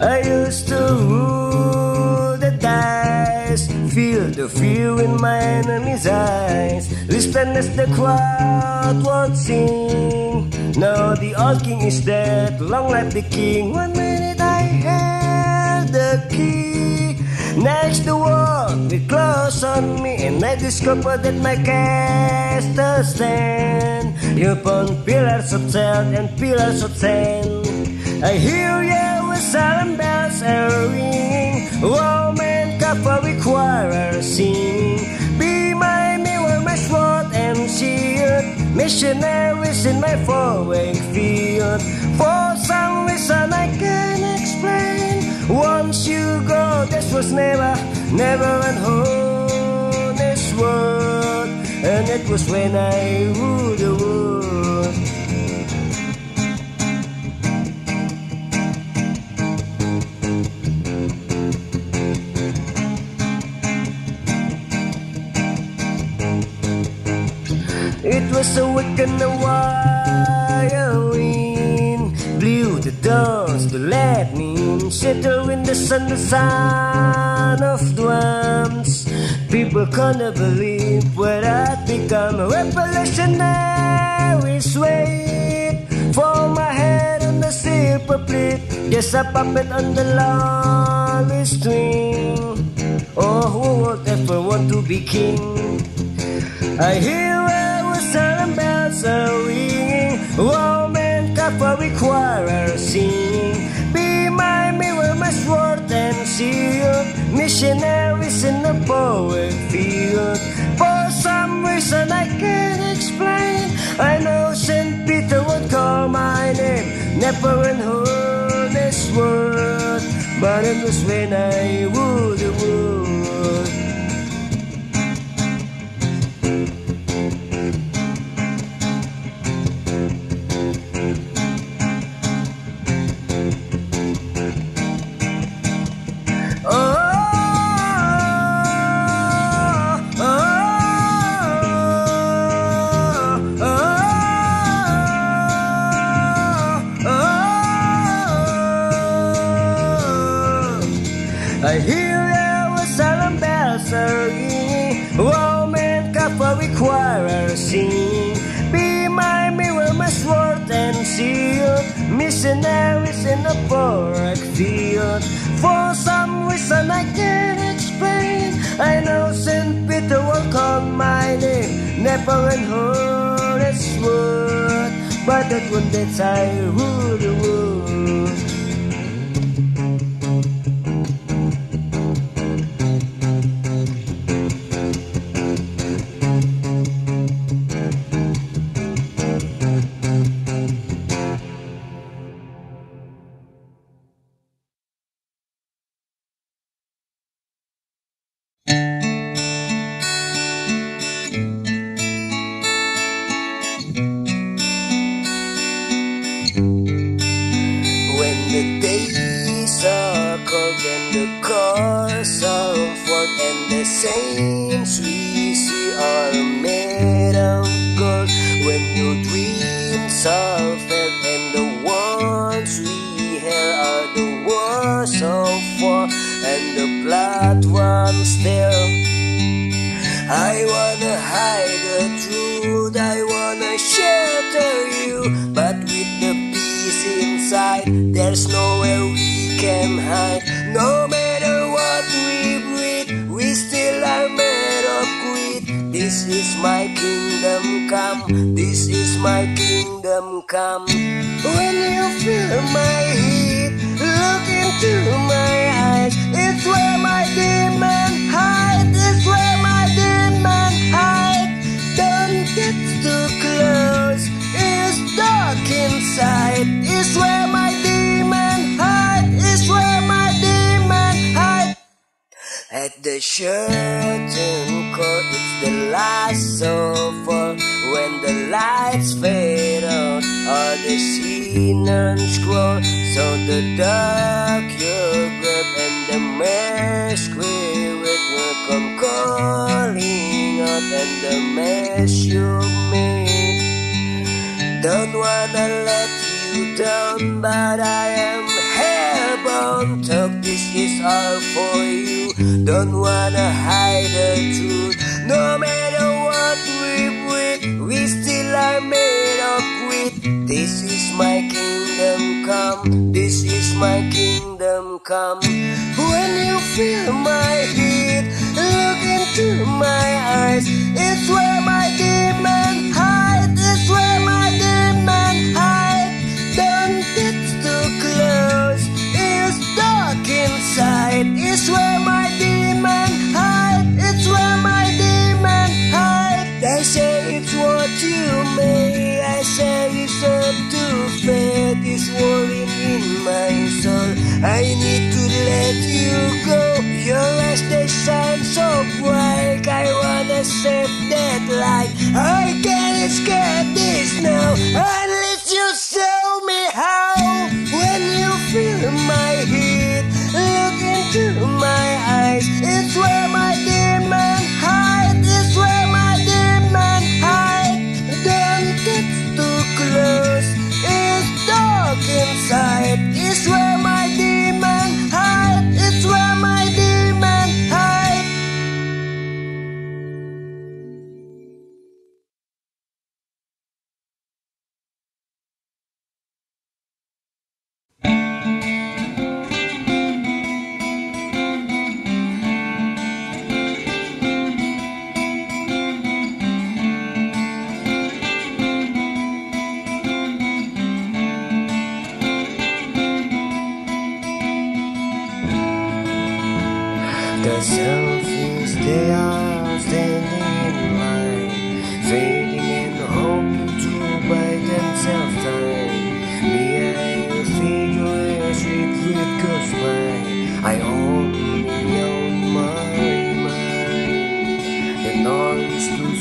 I used to roll the dice, feel the fear in my enemy's eyes. Listen as the crowd would sing. Now the old king is dead, long live the king. One minute I held the key. Next the world will close on me, and I discover that my castle stand upon pillars of sand and pillars of sand. I hear yellow solemn bells are ringing, Roman Catholic choir singing. Be my mirror, my sword and shield, missionaries in my forward field. For some reason I can't explain. Once you go, this was never, never an This world, and it was when I ruled the world. Was a wicked and wild wind Blew the dust, the lightning Settle in the sun, the sound of drums People can't believe what I'd become A revolutionary sway For my head on the silver plate. Just a puppet on the lonely string. Oh, who would ever want to be king? I hear solemn bells are ringing, Roman Catholic choir singing. Be my mirror, my sword and shield, missionaries in the poet field. For some reason I can't explain, I know Saint Peter would call my name, never an this world, but it was when I ruled the in the forest field. For some reason I can't explain, I know Saint Peter will call my name, never an honest word, but that one that I rule the world. The saints we see are made of gold. When your dreams are fed and the ones we hear are the worst of war and the blood runs still. I wanna hide the truth, I wanna shelter you, but with the peace inside, there's nowhere my kingdom come, this is my kingdom come. When you feel my heat, look into my eyes, it's where my demon hides, it's where my demon hide. Don't get too close. It's dark inside. It's where my demon hide. It's where my demon hide. At the certain circle, it's the last far when the lights fade out, all the sinners scroll. So the dark you grab and the mess spirit will come calling out, and the mess you made. Don't wanna let you down, but I am hellbound. Talk, this is all for you. Don't wanna hide the truth, no matter what we breathe, we still are made of grit. This is my kingdom come, this is my kingdom come. When you feel my heat, look into my eyes, it's I need to let you go. Your eyes they shine so bright. I wanna save that light.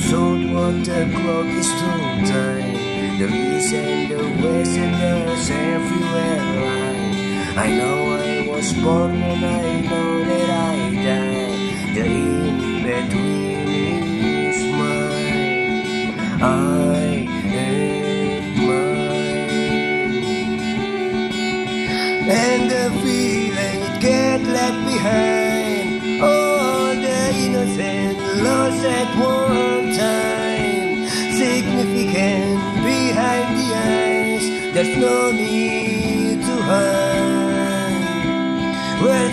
Sold what the clock is too time. The east and the west and there's everywhere line. I know I was born and I know that I died. The in between is mine. I am mine. And the feeling it get left behind. All the innocent lost at time. Significant behind the eyes. There's no need to hide. We're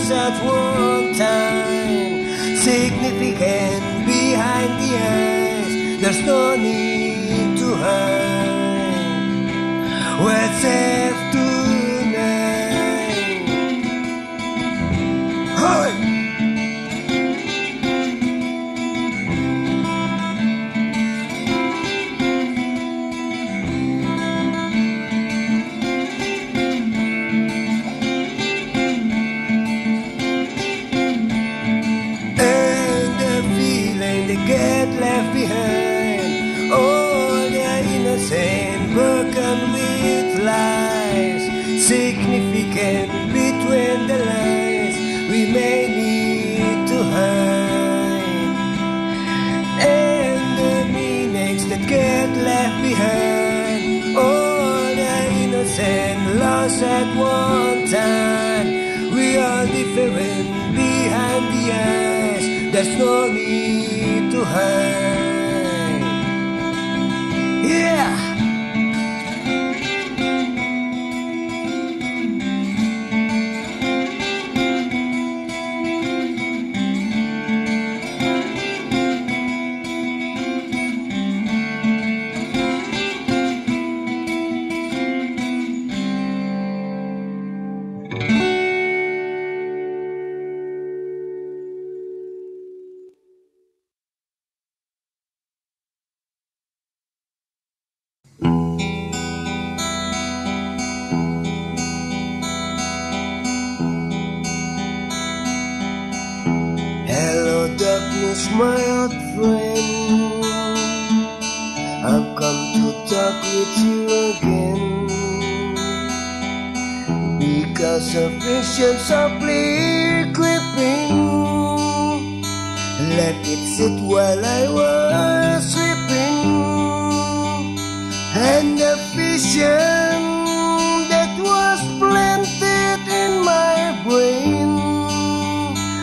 lost at one time. Significant behind the eyes. There's no need to hide. We're broken with lies, significant between the lines we may need to hide. And the meanings that get left behind. All the innocent lost at one time. We are different behind the eyes. There's no need to hide. Yes, talk with you again Because of visions softly creeping Let it sit while I was sleeping And the vision that was planted in my brain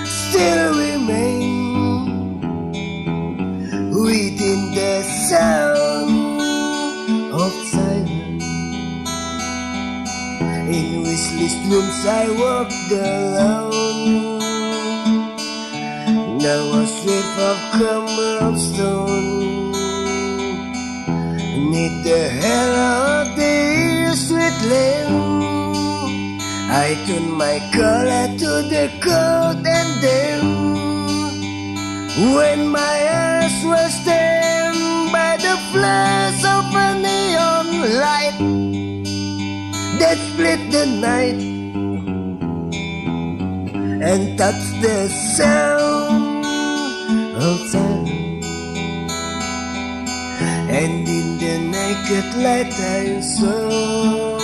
Still remain within the sound In wishless rooms I walked alone. Now a strip of cobblestone. Need the hell of the street lamp. I turned my collar to the cold and then when my eyes were stained by the flash of a neon light that split the night and touch the sound of silence. And in the naked light I saw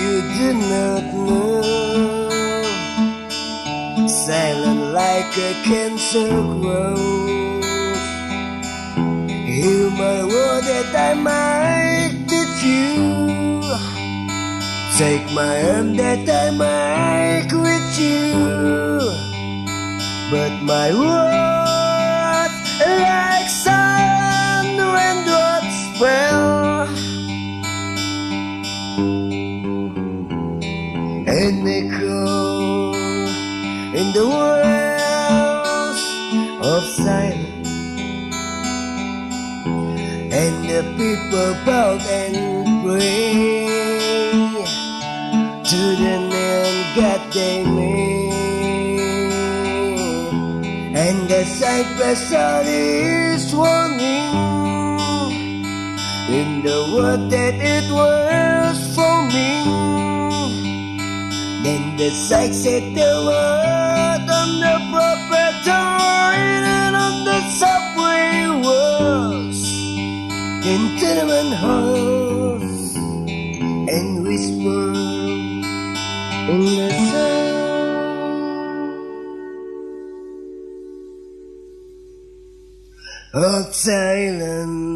you do not know. Silent like a cancer grows. My word that I might teach you. Take my arm that I might reach you. But my words like sun when drops fell and echo in the world of silence. And the people bowed and prayed to the neon god they made. And the cypress is warning in the word that it was for me. The said the word on the proprietor and on the subway was in tenement halls and whisper in the sound of silence.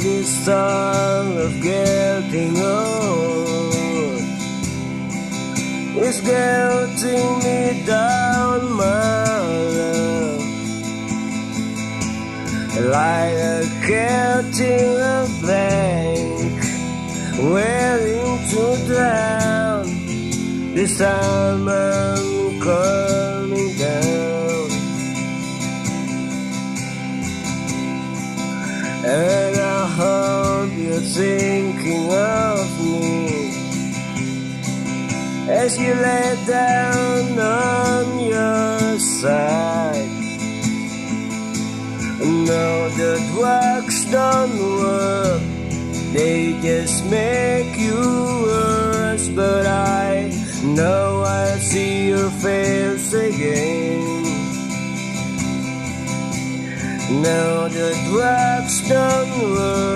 This time of getting old is getting me down, my love. Like a cat in a bank, waiting to drown. This time I'm coming thinking of me. As you lay down on your side No, the drugs don't work. They just make you worse But I know I'll see your face again. Now the drugs don't work,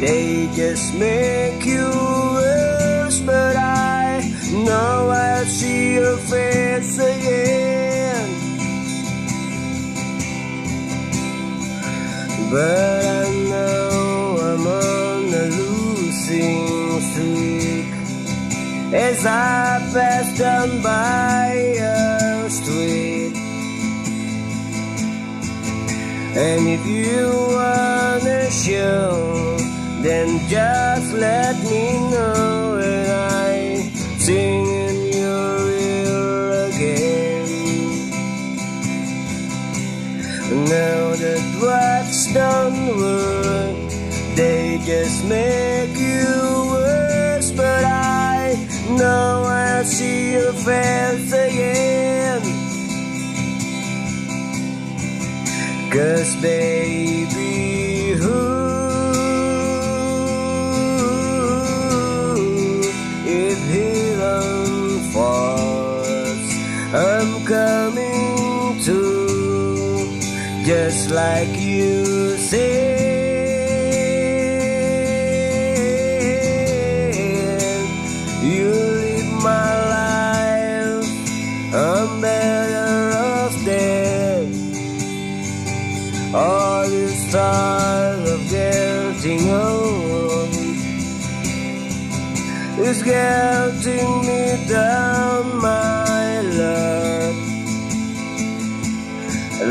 they just make you worse. But I know I'll see your face again. But I know I'm on a losing streak as I pass down by your street. And if you wanna show, then just let me know and I sing in your ear again. Now the drugs don't work, they just make you worse. But I know I'll see your face again. Cause baby, like you said. You live my life, I'm better off dead. All this thought of getting old is getting me down, my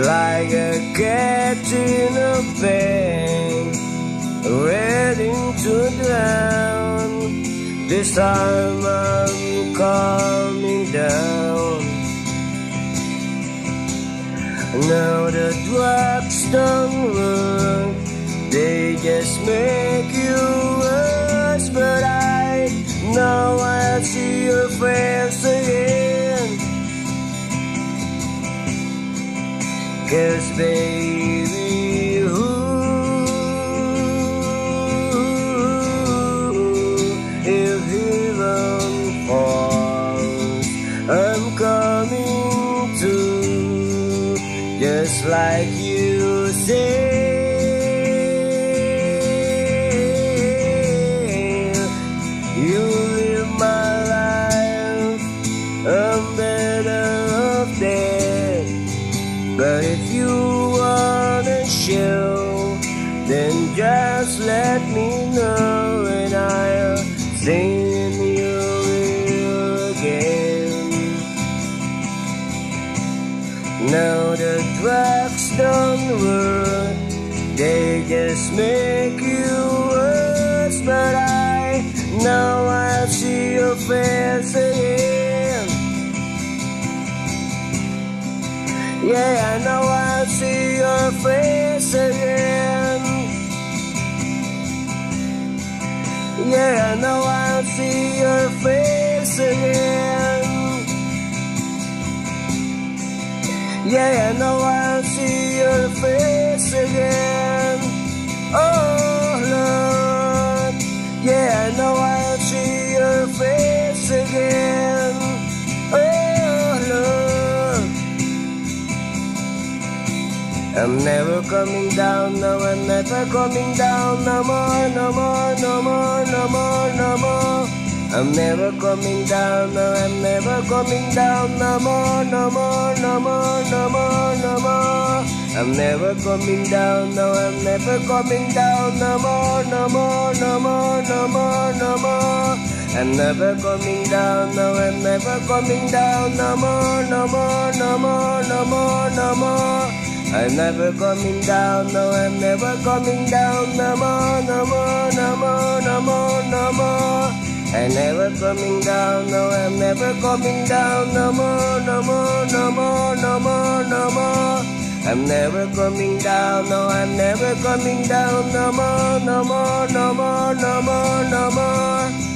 Like a cat in a bag, waiting to drown. This time I'm coming down. Now the drugs don't work, they just make you worse. But I know I'll see your face Cause baby, let me know and I'll sing you again. Now the drugs don't work, they just make you worse. But I know I'll see your face again. Yeah, I know I'll see your face again. Yeah, I know I'll see your face again. Yeah, I know I'll see your face again. Oh Lord, yeah, I know I'll see your face again. I'm never coming down, no, I'm never coming down, no more, no more, no more, no more, no more. I'm never coming down, no, I'm never coming down, no more, no more, no more, no more, no more. I'm never coming down, no, I'm never coming down, no more, no more, no more, no more, no more. I'm never coming down, no, I'm never coming down, no more, no more, no more, no more, no more. I'm never coming down, no, I'm never coming down, no more, no more, no more, no more, no more. I'm never coming down, no, I'm never coming down, no more, no more, no more, no more, no more. I'm never coming down, no, I'm never coming down, no more, no more, no more, no more, no more.